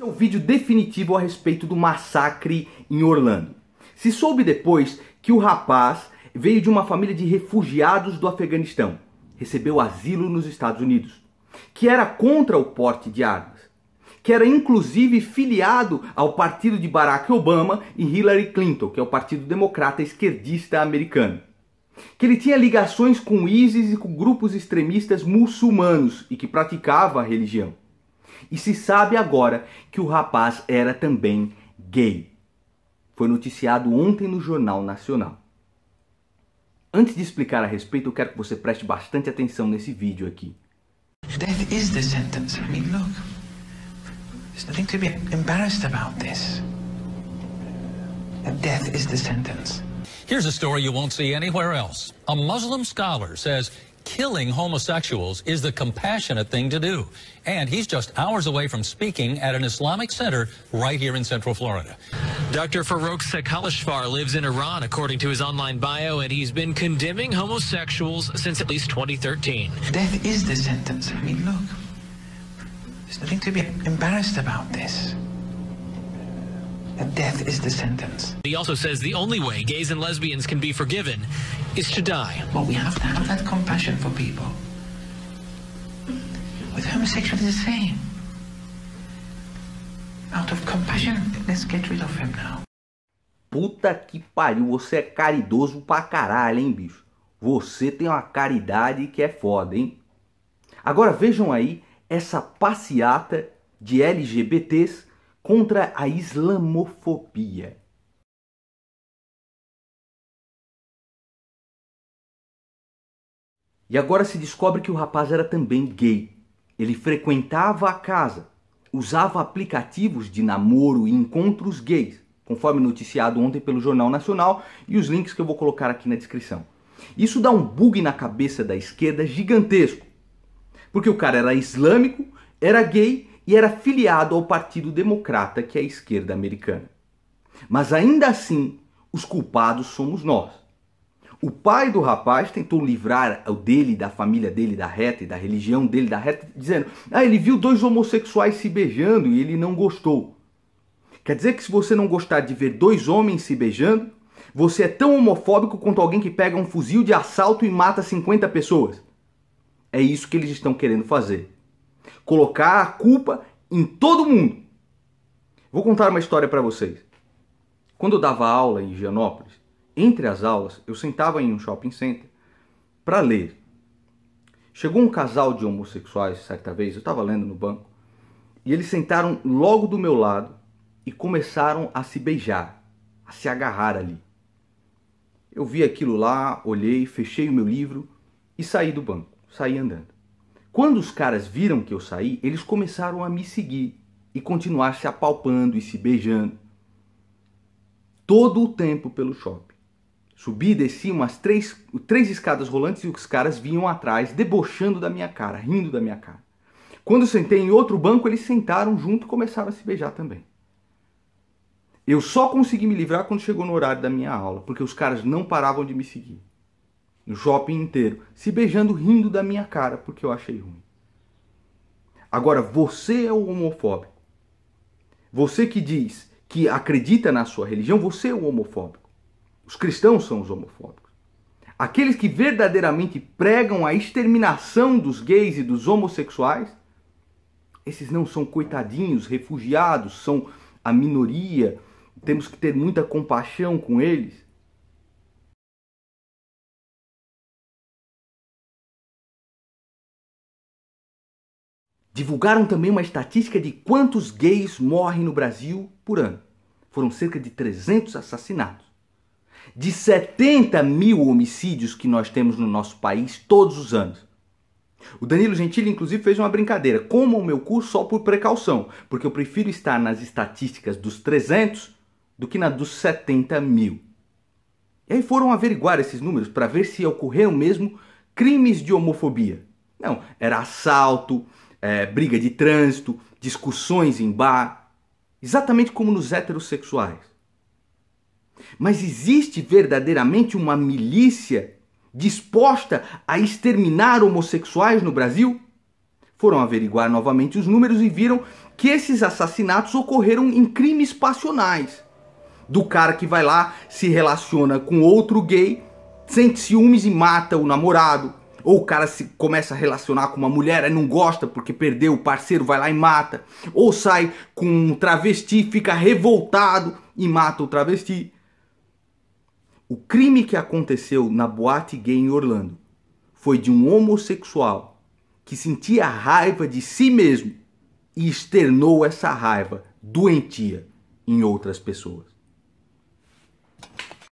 é o vídeo definitivo a respeito do massacre em Orlando. Se soube depois que o rapaz veio de uma família de refugiados do Afeganistão, recebeu asilo nos Estados Unidos, que era contra o porte de armas, que era inclusive filiado ao partido de Barack Obama e Hillary Clinton, que é o Partido Democrata Esquerdista Americano. Que ele tinha ligações com ISIS e com grupos extremistas muçulmanos e que praticava a religião e se sabe agora que o rapaz era também gay. Foi noticiado ontem no Jornal Nacional. Antes de explicar a respeito, eu quero que você preste bastante atenção nesse vídeo aqui. Death is the sentence. I mean, look. There's nothing to be embarrassed about this. Death is the sentence. Here's a story you won't see anywhere else. A Muslim scholar says killing homosexuals is the compassionate thing to do. And he's just hours away from speaking at an Islamic center right here in Central Florida. Dr. Farouk Sekhalishfar lives in Iran, according to his online bio, and he's been condemning homosexuals since at least 2013. Death is the sentence. I mean, look, there's nothing to be embarrassed about this. Death is the sentence. He also says the only way gays and lesbians can be forgiven is to die. Well, we have to have that compassion for people. With homosexuals, the same. Out of compassion, let's get rid of him now. Puta que pariu, você é caridoso pra caralho, hein, bicho? Você tem uma caridade que é foda, hein? Agora vejam aí essa passeata de LGBTs contra a islamofobia. E agora se descobre que o rapaz era também gay. Ele frequentava a casa, usava aplicativos de namoro e encontros gays, conforme noticiado ontem pelo Jornal Nacional e os links que eu vou colocar aqui na descrição. Isso dá um bug na cabeça da esquerda gigantesco. Porque o cara era islâmico, era gay e era filiado ao Partido Democrata, que é a esquerda americana. Mas ainda assim, os culpados somos nós. O pai do rapaz tentou livrar o dele, da família dele, da reta e da religião dele da reta, dizendo: ah, ele viu dois homossexuais se beijando e ele não gostou. Quer dizer que se você não gostar de ver dois homens se beijando, você é tão homofóbico quanto alguém que pega um fuzil de assalto e mata 50 pessoas? É isso que eles estão querendo fazer colocar a culpa em todo mundo. Vou contar uma história para vocês. Quando eu dava aula em Higienópolis, entre as aulas, eu sentava em um shopping center para ler. Chegou um casal de homossexuais certa vez, eu estava lendo no banco, e eles sentaram logo do meu lado e começaram a se beijar, a se agarrar ali. Eu vi aquilo lá, olhei, fechei o meu livro e saí do banco, saí andando. Quando os caras viram que eu saí, eles começaram a me seguir e continuar se apalpando e se beijando. Todo o tempo pelo shopping. Subi e desci umas três, três escadas rolantes e os caras vinham atrás, debochando da minha cara, rindo da minha cara. Quando sentei em outro banco, eles sentaram junto e começaram a se beijar também. Eu só consegui me livrar quando chegou no horário da minha aula, porque os caras não paravam de me seguir no shopping inteiro, se beijando, rindo da minha cara porque eu achei ruim. Agora, você é o homofóbico. Você que diz que acredita na sua religião, você é o homofóbico. Os cristãos são os homofóbicos. Aqueles que verdadeiramente pregam a exterminação dos gays e dos homossexuais, esses não são coitadinhos, refugiados, são a minoria. Temos que ter muita compaixão com eles. divulgaram também uma estatística de quantos gays morrem no Brasil por ano. Foram cerca de 300 assassinatos. De 70 mil homicídios que nós temos no nosso país todos os anos. O Danilo Gentili, inclusive, fez uma brincadeira. Como o meu curso só por precaução, porque eu prefiro estar nas estatísticas dos 300 do que na dos 70 mil. E aí foram averiguar esses números para ver se ocorreram mesmo crimes de homofobia. Não, era assalto, é, briga de trânsito, discussões em bar, exatamente como nos heterossexuais. Mas existe verdadeiramente uma milícia disposta a exterminar homossexuais no Brasil? Foram averiguar novamente os números e viram que esses assassinatos ocorreram em crimes passionais. Do cara que vai lá, se relaciona com outro gay, sente ciúmes e mata o namorado. Ou o cara se começa a relacionar com uma mulher e não gosta porque perdeu o parceiro, vai lá e mata. Ou sai com um travesti, fica revoltado e mata o travesti. O crime que aconteceu na boate gay em Orlando foi de um homossexual que sentia raiva de si mesmo e externou essa raiva doentia em outras pessoas.